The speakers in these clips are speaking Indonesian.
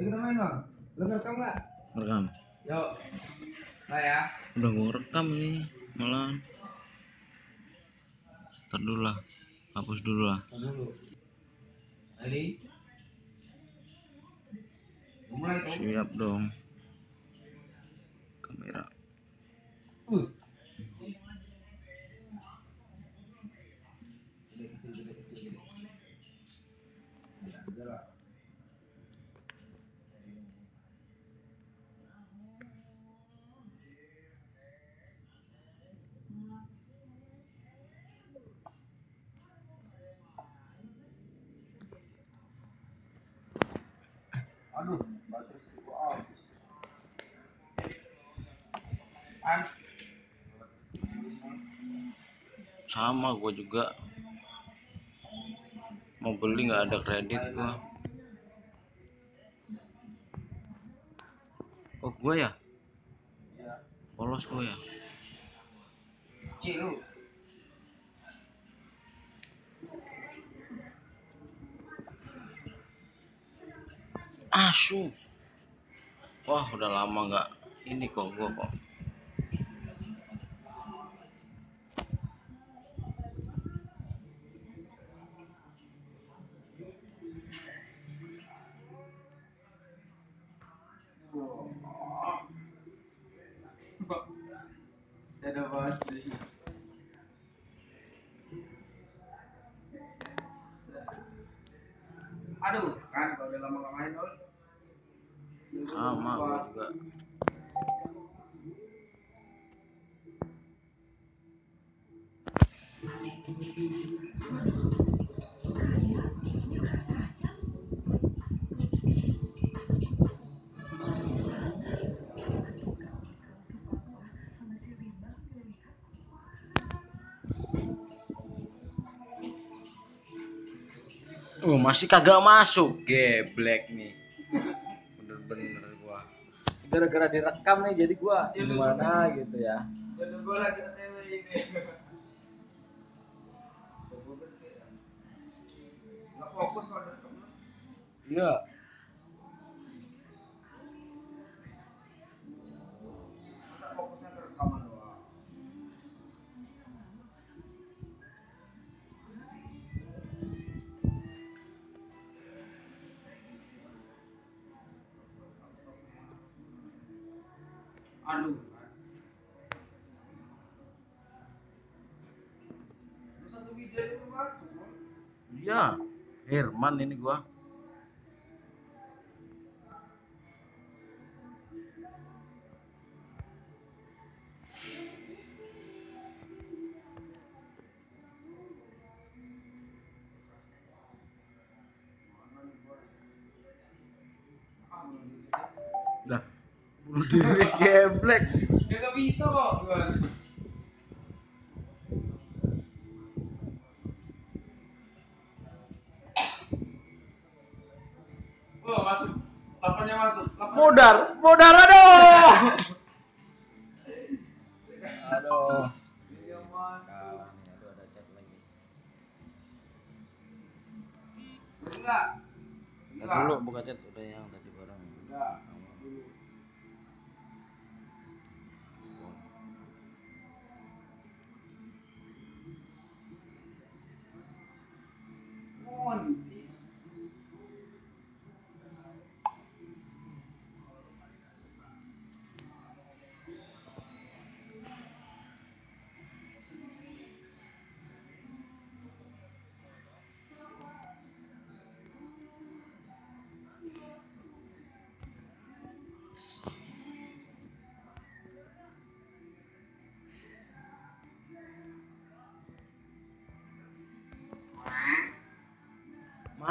kita main bang. Lu ngerekam nggak? Rekam. Yuk. Nah ya. Udah gua rekam ini malahan. Ntar dulu lah. Hapus dulu lah. Tar dulu. Ali. Siap dong. Aduh, habis. An. Sama gua juga. Mau beli nggak ada kredit gua. Oh gua ya? Ya, Polos gua ya. cilu. Asu. Wah udah lama nggak ini kok gua kok. Aduh, kan kalau udah lama gak main, Ol. Sama gua juga. Uh, masih kagak masuk, geblek nih. Bener-bener gua. Gara-gara direkam nih jadi gua gimana gitu ya. Jodoh gue lagi ini. Gak fokus kalau ada Aduh. satu biji masuk. Iya. Herman ini gua. Bunuh diri geblek. Ya gak bisa kok. Oh, masuk. Lapannya masuk. Lapannya Modar, modar aduh. Aduh. Iya. Kalah nih, aduh ada chat lagi. Enggak. Ntar dulu buka chat udah yang tadi bareng. Enggak.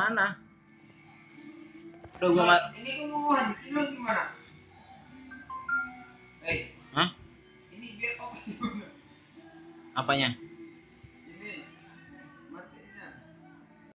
Mana? Udah gua nggak. Ini mau lanjutin lu gimana? Eh, Hah? ini biar gimana? Apanya?